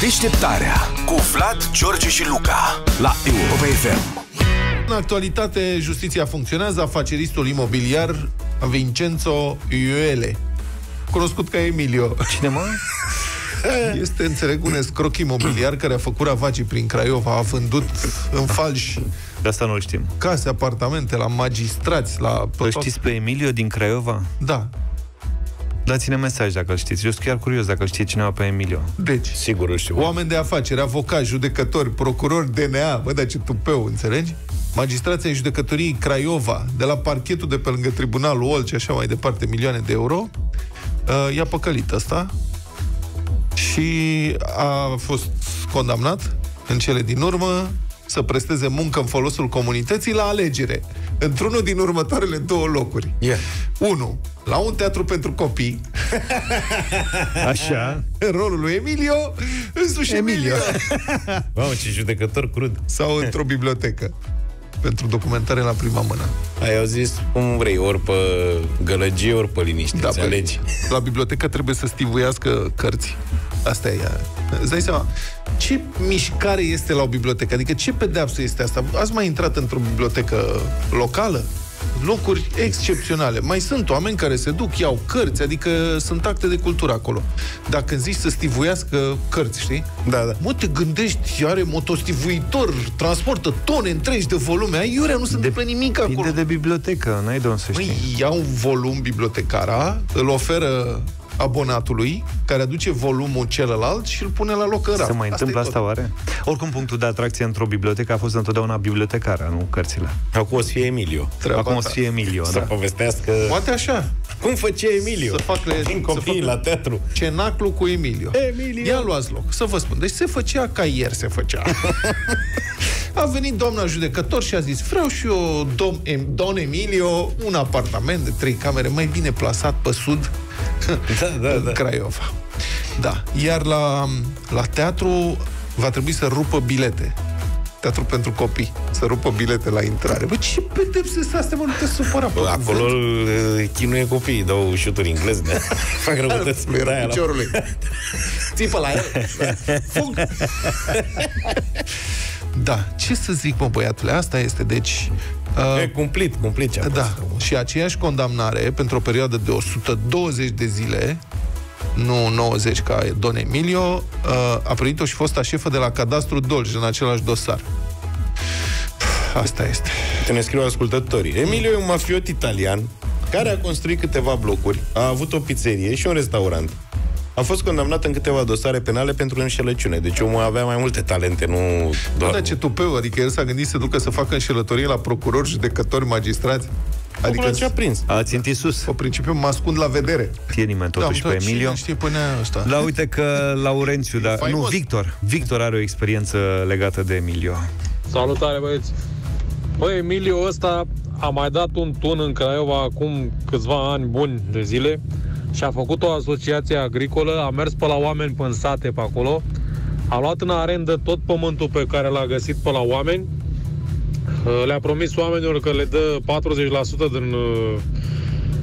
Deșteptarea cu Vlad, George și Luca la Europa FM. În actualitate, justiția funcționează. Afaceristul imobiliar Vincenzo Iuele, cunoscut ca Emilio. Cine mă? Este, înțeleg, un escroc imobiliar care a făcut ravagii prin Craiova, a vândut în falș De asta nu știm. case, apartamente, la magistrați, la... Îl știți pe Emilio din Craiova? Da. Dați-ne mesaj dacă îl știți. Eu sunt chiar curios dacă îl știe cineva pe Emilio. Deci, Sigur îl știu. oameni de afaceri, avocați, judecători, procurori, DNA, bă, dar ce tupeu, înțelegi? Magistrația în judecătorii Craiova, de la parchetul de pe lângă tribunalul Olc și așa mai departe, milioane de euro, uh, i-a păcălit ăsta și a fost condamnat în cele din urmă să presteze muncă în folosul comunității la alegere, într-unul din următoarele două locuri. Yeah. 1. La un teatru pentru copii, Așa? în rolul lui Emilio, însuși Emilio. Mamă, ce judecător crud. Sau într-o bibliotecă pentru documentare la prima mână. Ai au zis cum vrei, ori pe gălăgie, ori pe liniște, da, păi, înțelegi? la bibliotecă trebuie să stivuiască cărți. Asta e ea. Îți dai seama, ce mișcare este la o bibliotecă? Adică ce pedeapsă este asta? Ați mai intrat într-o bibliotecă locală? Locuri excepționale. Mai sunt oameni care se duc, iau cărți, adică sunt acte de cultură acolo. Dacă îmi zici să stivuiască cărți, știi? Da, da. Mă, te gândești, are motostivuitor, transportă tone întregi de volume. Aiurea, nu se întâmplă nimic acolo. Depinde de bibliotecă, n-ai de unde să știi. Măi, ia un volum bibliotecara, îl oferă abonatului, care aduce volumul celălalt și îl pune la loc în Se raft. mai întâmplă e asta tot. oare? Oricum, punctul de atracție într-o bibliotecă a fost întotdeauna bibliotecara, nu cărțile. Acum o să fie Emilio. Treaba Acum o ta. să fie Emilio, Să da. povestească Poate așa. cum făcea Emilio. Să facă- Din să copii facă- la teatru. Cenaclu cu Emilio. Emilio! Ia luați loc, să vă spun. Deci se făcea ca ieri se făcea. A venit doamna judecător și a zis vreau și eu, dom, em, don Emilio, un apartament de trei camere mai bine plasat pe sud Da, da, în da. Craiova. Da. Iar la, la teatru va trebui să rupă bilete. Teatru pentru copii. Să rupă bilete la intrare. Bă, ce pedepse sunt astea, mă? Nu te supăra. Bă, acolo îl uh, chinuie copiii, dau șuturi engleze, de fac răutăți Lui era aia la... piciorului. Țipă la el. Fug. Da, ce să zic, mă, băiatule, asta este, deci... E Uh, cumplit, cumplit ce a da, fost. și aceeași condamnare pentru o perioadă de 120 de zile, nu 90 ca Don Emilio, uh, a primit-o și fosta șefă de la Cadastru Dolj în același dosar. Asta este. Te ne scriu ascultătorii. Emilio e un mafiot italian care a construit câteva blocuri, a avut o pizzerie și un restaurant. A fost condamnat în câteva dosare penale pentru înșelăciune. Deci omul avea mai multe talente, nu Bă, doar... dar ce tupeu, adică el s-a gândit să ducă să facă înșelătorie la procurori, judecători, magistrați. Adică Adică ce a prins. A țintit sus. pe principiu mă ascund la vedere. Știe nimeni totuși da, pe da, Emilio. Cine știe până ăsta? La uite că Laurențiu, da, nu, faimos. Victor. Victor are o experiență legată de Emilio. Salutare băieți! Băi, Emilio ăsta a mai dat un tun în Craiova acum câțiva ani buni de zile și a făcut o asociație agricolă, a mers pe la oameni pe în sate pe acolo, a luat în arendă tot pământul pe care l-a găsit pe la oameni, Uh, le-a promis oamenilor că le dă 40% din, uh,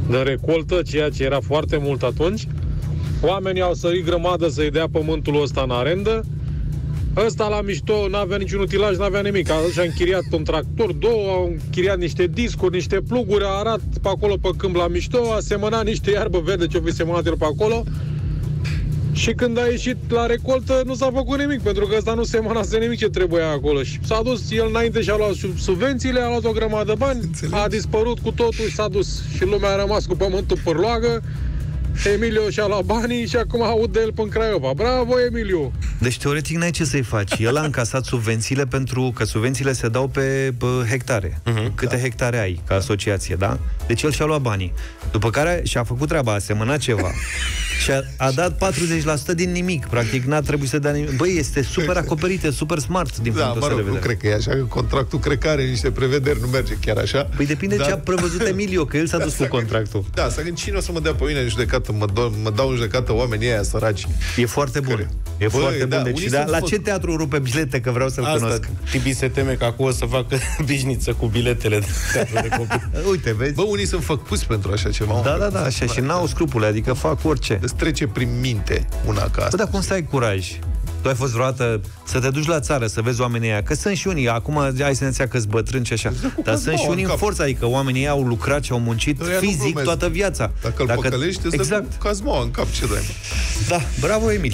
din recoltă, ceea ce era foarte mult atunci. Oamenii au sărit grămadă să-i dea pământul ăsta în arendă, Ăsta la mișto n-avea niciun utilaj, n-avea nimic. A și-a închiriat un tractor, două, au închiriat niște discuri, niște pluguri, a arat pe acolo pe câmp la mișto, a semănat niște iarbă verde ce-o fi semănat el pe acolo. Și când a ieșit la recoltă, nu s-a făcut nimic, pentru că ăsta nu semănase nimic ce trebuia acolo. Și s-a dus el înainte și a luat sub- subvențiile, a luat o grămadă de bani, Înțelegi? a dispărut cu totul și s-a dus. Și lumea a rămas cu pământul pe roagă. Emilio și-a luat banii și acum aud de el pe Craiova. Bravo, Emilio! Deci, teoretic, n-ai ce să-i faci. El a încasat subvențiile pentru că subvențiile se dau pe bă, hectare. Uh-huh, Câte da. hectare ai ca asociație, da? Deci el și-a luat banii. După care și-a făcut treaba, a semănat ceva. și a, a dat 40% din nimic. Practic, n-a trebuit să dea nimic. Băi, este super acoperit, e super smart din Da, punctul mă ăsta rog, de nu vedere. cred că e așa, că contractul cred că are niște prevederi, nu merge chiar așa. Păi depinde Dar- ce a prevăzut Emilio, că el s-a dus cu contractul. Da, să gând cine o să mă dea pe mine în judecată, mă, do- mă dau în judecată oamenii aia săraci. E foarte bun. Care? E Băi, foarte da, bun. Deci, unii da, sunt la fost- ce teatru rupe bilete, că vreau să-l Asta, cunosc? Tibi se teme că acum o să facă bișniță cu biletele de teatru de copii. Uite, vezi? Bă, unii sunt făcuți pentru așa ceva. Da, mă. da, da, așa, și n-au scrupule, adică fac orice. Îți trece prin minte una ca Bă, asta. dar cum să ai curaj? Tu ai fost vreodată să te duci la țară, să vezi oamenii aia, că sunt și unii, acum ai senzația că sunt bătrâni și așa, dar sunt și în unii în cap. forță, adică oamenii au lucrat și au muncit Ăia nu fizic glumesc. toată viața. Dacă îl păcălești, îți exact. dă cu cazmaua în cap, ce dai? Da, bravo, Emil.